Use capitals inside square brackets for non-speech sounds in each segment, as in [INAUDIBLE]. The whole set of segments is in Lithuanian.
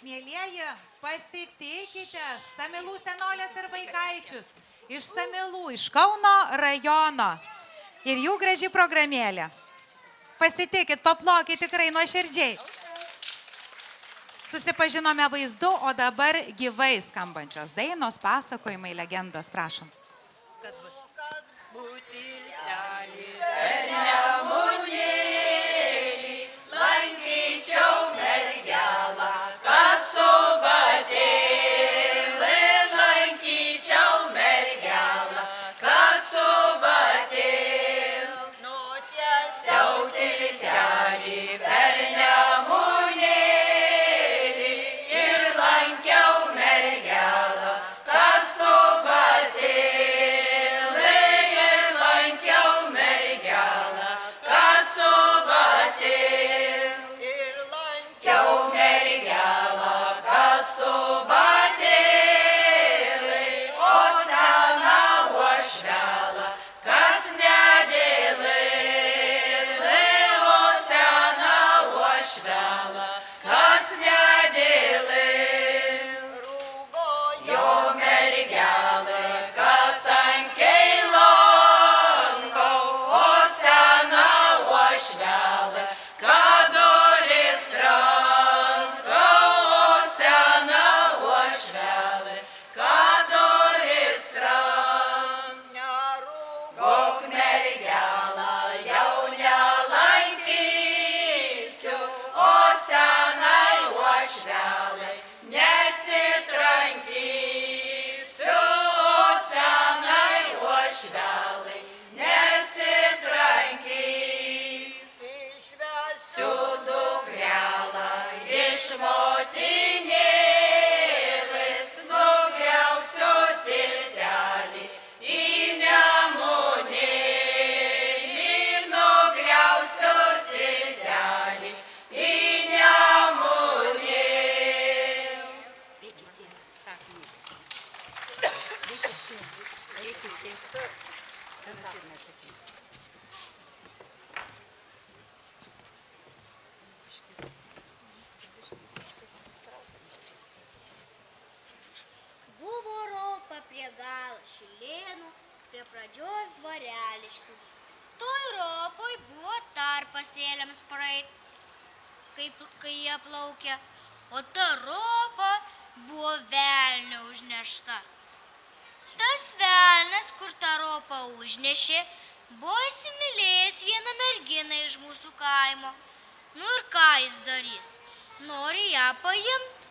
Mėlyjeji, pasitikite Samilų senolės ir vaikaičius iš Samilų, iš Kauno rajono. Ir jų graži programėlė. Pasitikit, paplokit tikrai nuoširdžiai. Susipažinome vaizdu, o dabar gyvai skambančios dainos, pasakojimai, legendos, prašom. kad būti lelis per užnešė, buvo įsimylėjęs vieną merginą iš mūsų kaimo. Nu ir ką jis darys? Nori ją paimti.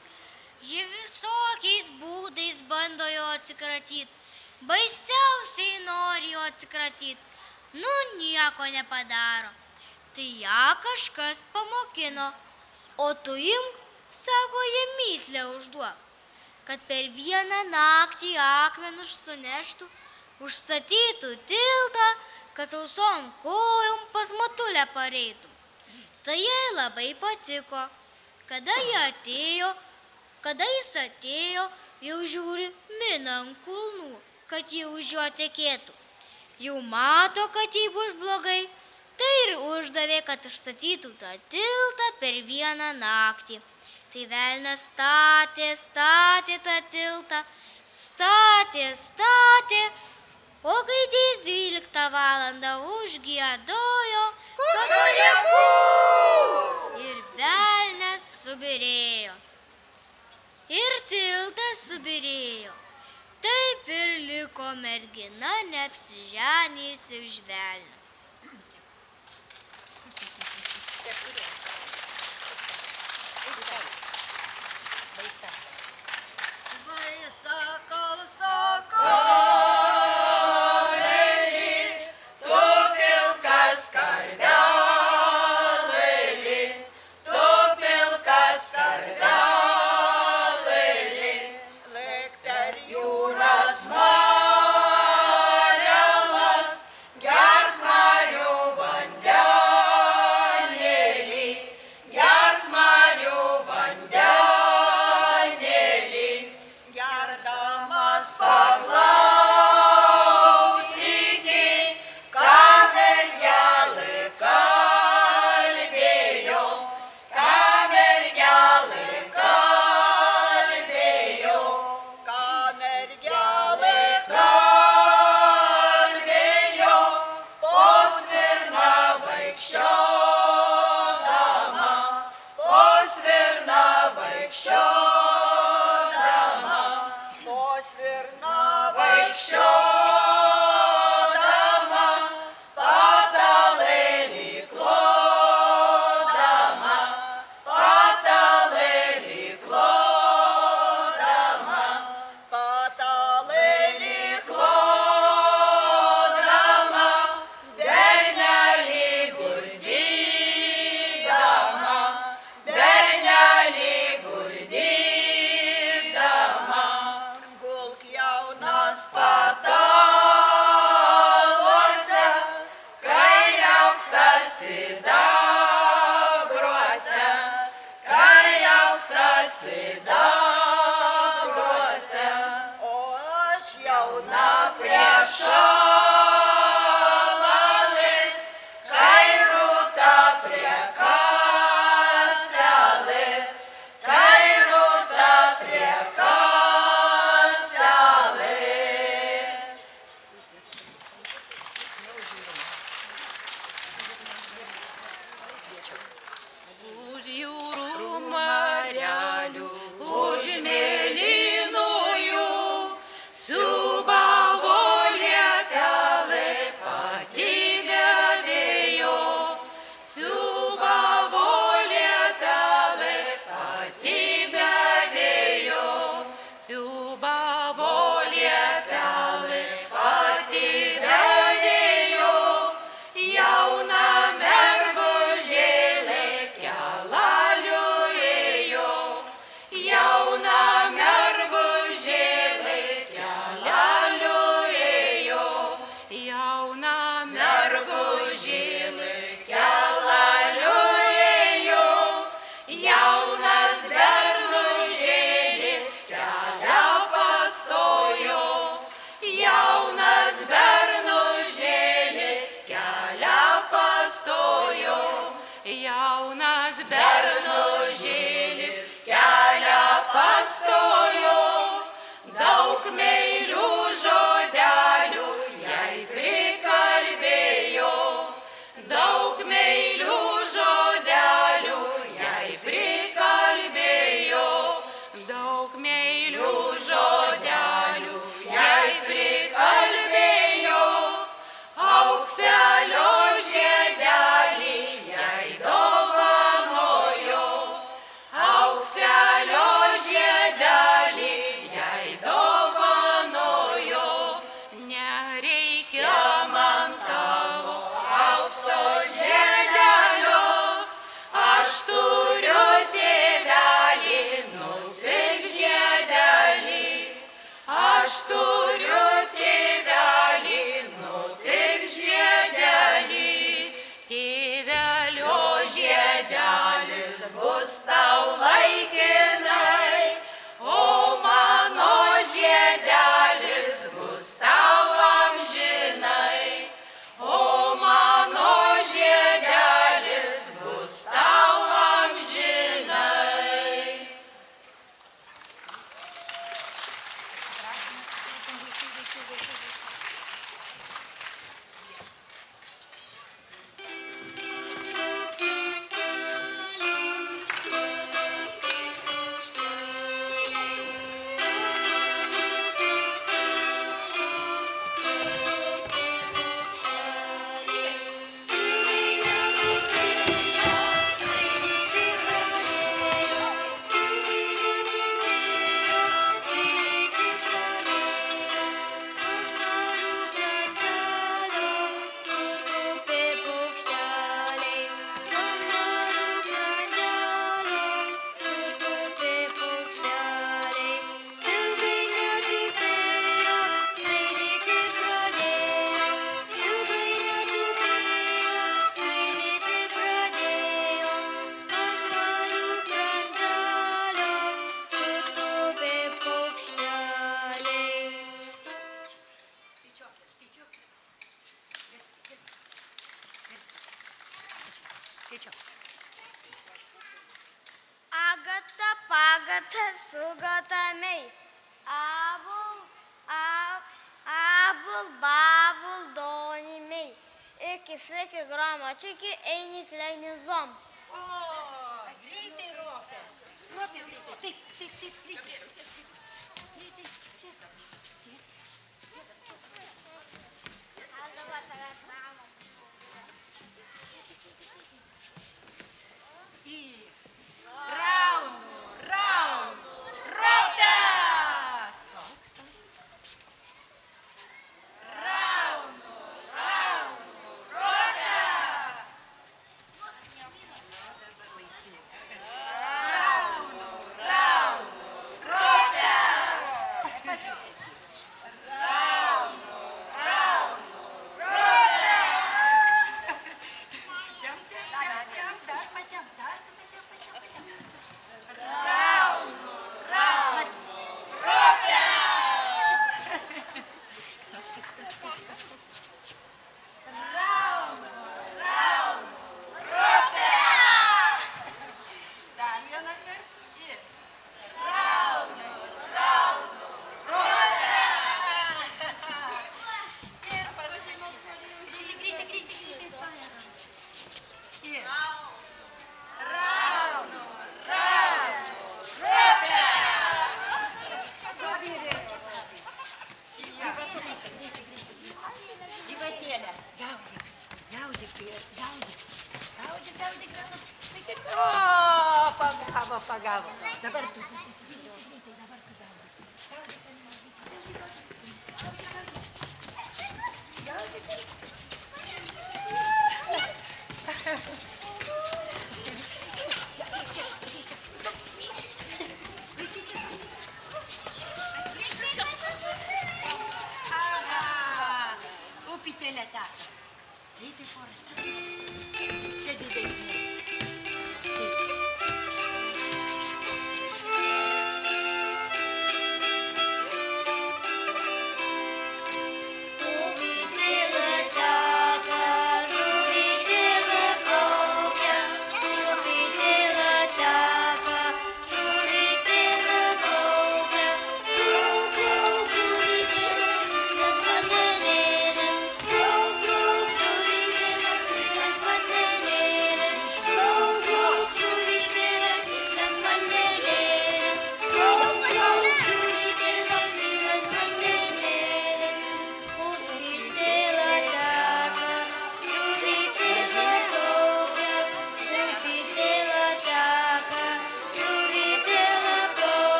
Ji visokiais būdais bando jo atsikratyti. Baisiausiai nori jo atsikratyti. Nu, nieko nepadaro. Tai ją kažkas pamokino. O tu imk, sako, jie myslę užduok. Kad per vieną naktį akmenus suneštų, užstatytų tiltą, kad sausom kojom pas matulę pareitų. Tai jai labai patiko. Kada jie atėjo, Kada jis atėjo, jau žiūri mina ant kulnų, kad jį už jo tekėtų. Jau mato, kad jai bus blogai, tai ir uždavė, kad užstatytų tą tiltą per vieną naktį. Tai velnas statė, statė tą tiltą, statė, statė, o ties 12 valandą užgėdojo, Kukuriku! ir velnas subirėjo. Ir tiltas subirėjo. Taip ir liko mergina neapsiženėjusi už velnio.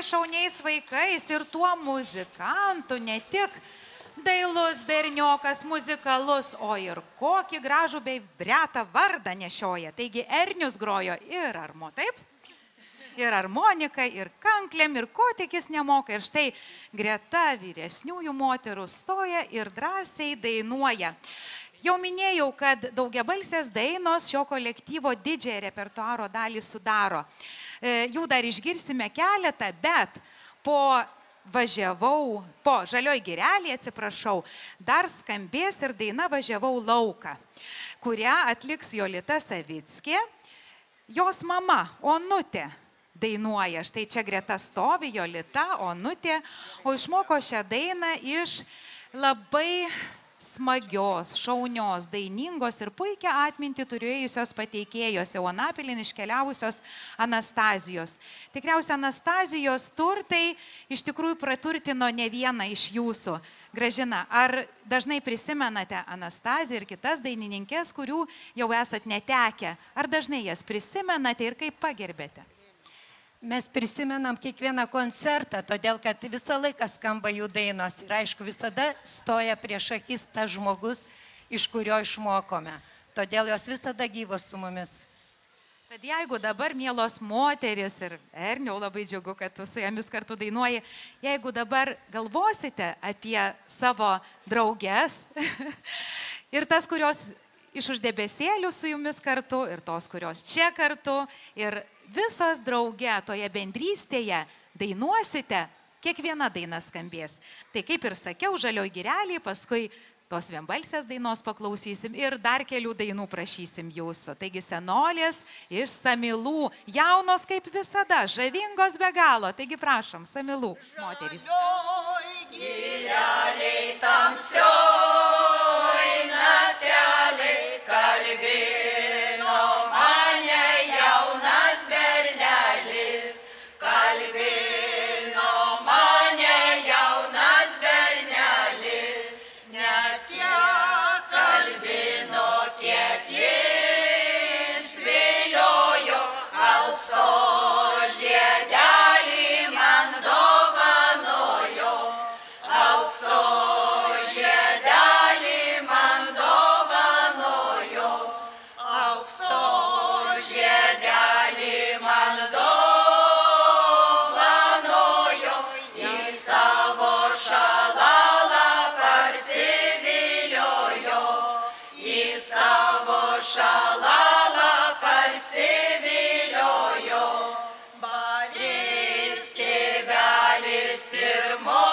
Tokiais šauniais vaikais ir tuo muzikantu, ne tik dailus berniokas, muzikalus, o ir kokį gražų bei bretą vardą nešioja. Taigi Ernius grojo ir armo, taip? Ir harmonika, ir kanklėm, ir ko tik jis nemoka. Ir štai greta vyresniųjų moterų stoja ir drąsiai dainuoja. Jau minėjau, kad daugiabalsės dainos šio kolektyvo didžiąją repertuaro dalį sudaro. E, Jų dar išgirsime keletą, bet po važiavau, po žalioj girelį, atsiprašau, dar skambės ir daina važiavau lauką, kurią atliks Jolita Savitskė, jos mama Onutė dainuoja. Štai čia greta stovi Jolita, Onutė, o išmoko šią dainą iš labai smagios, šaunios, dainingos ir puikia atminti turėjusios pateikėjos, jau Anapilin iškeliavusios Anastazijos. Tikriausiai Anastazijos turtai iš tikrųjų praturtino ne vieną iš jūsų. Gražina, ar dažnai prisimenate Anastaziją ir kitas dainininkės, kurių jau esat netekę? Ar dažnai jas prisimenate ir kaip pagerbėte? Mes prisimenam kiekvieną koncertą, todėl kad visą laiką skamba jų dainos ir aišku, visada stoja prieš akis tas žmogus, iš kurio išmokome. Todėl jos visada gyvos su mumis. Tad jeigu dabar, mielos moteris ir Erniau labai džiugu, kad tu su jomis kartu dainuoji, jeigu dabar galvosite apie savo drauges [LAUGHS] ir tas, kurios iš uždebesėlių su jumis kartu ir tos, kurios čia kartu ir visos drauge toje bendrystėje dainuosite, kiekviena daina skambės. Tai kaip ir sakiau, žalioj girelį, paskui tos vienbalsės dainos paklausysim ir dar kelių dainų prašysim jūsų. Taigi senolės iš Samilų, jaunos kaip visada, žavingos be galo. Taigi prašom, Samilų moterys. Giliai tamsioj Baris tėvelis ir motinėlė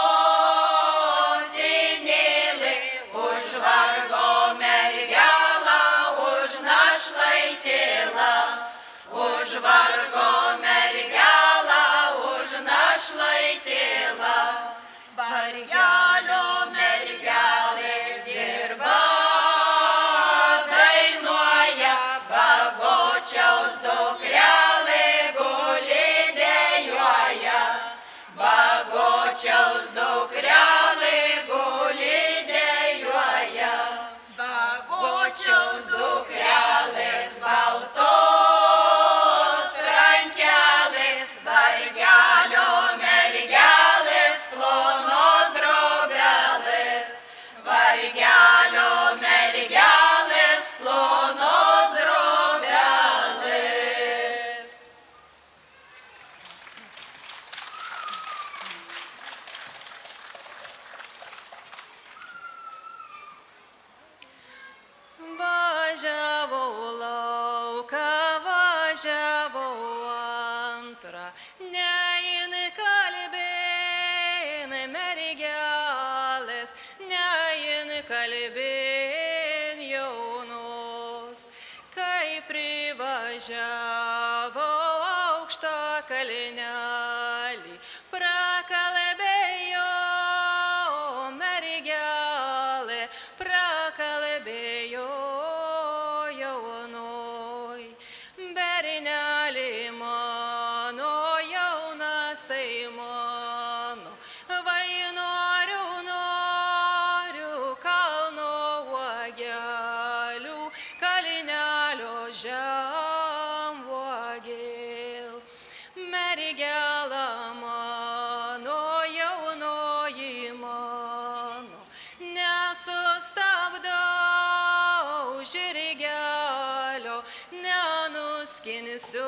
tamsiu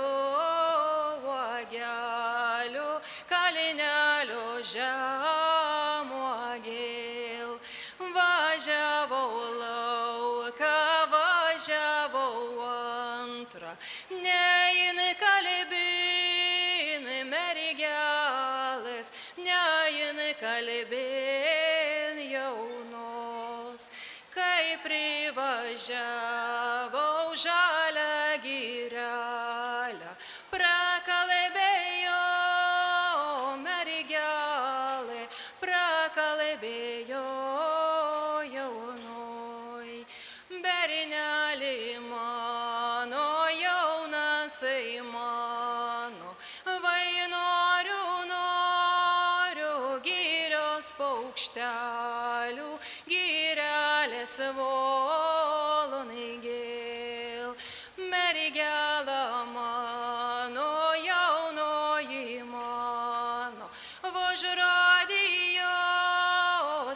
ageliu, kalineliu žemų agėl. Važiavau lauką, važiavau antrą, nein kalbin mergelės, nein kalbin jaunos, kai privažiavau. paukštelių, girelės volonai gėl. Merigela mano, jaunoji mano, važradijo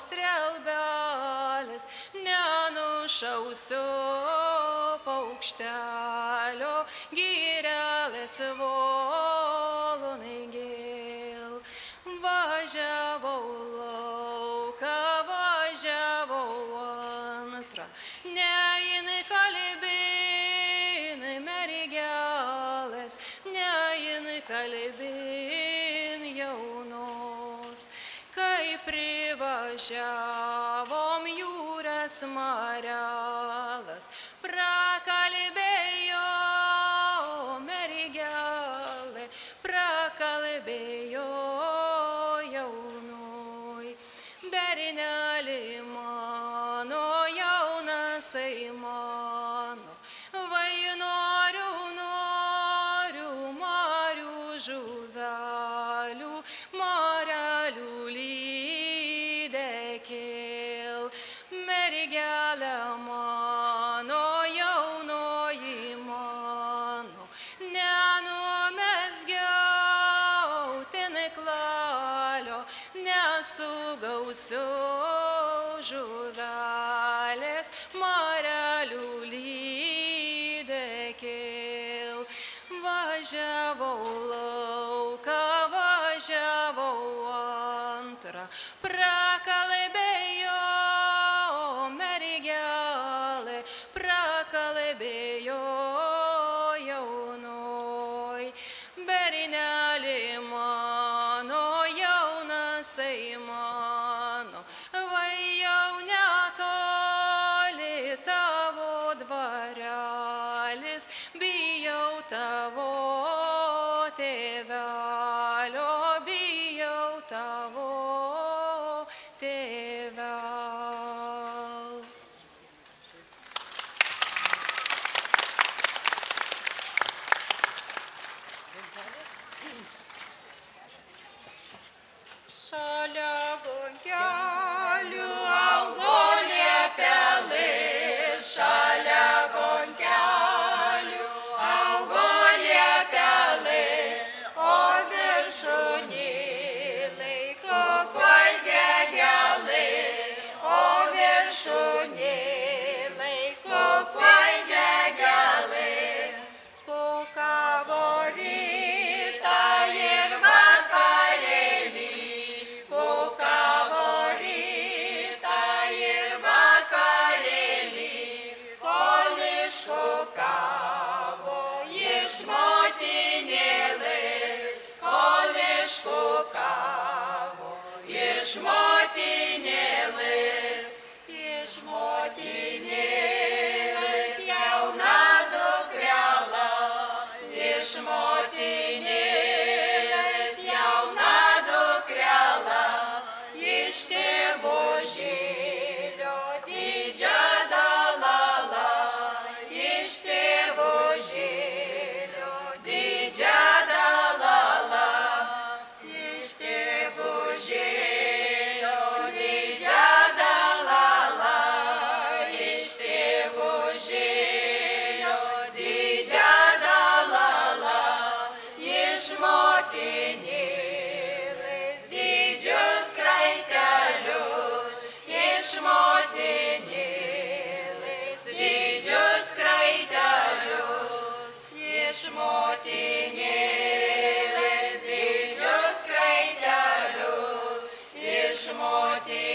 strelbelės, nenušausiu paukštelio girelės volonai. smarelas, prakalbėjo mergelė, prakalbėjo jaunoj, bernelė man. šalis, bijau tavo Düşman! išmoti.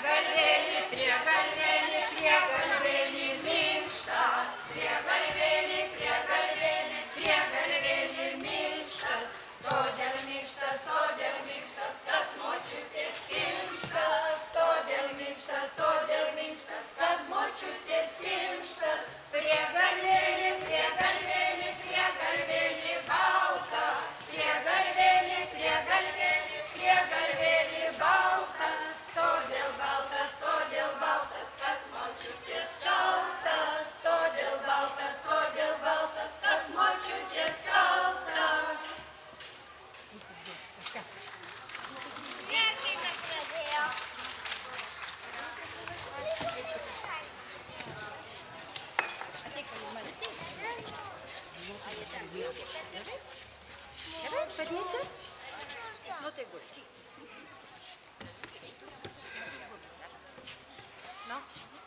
Good. 아.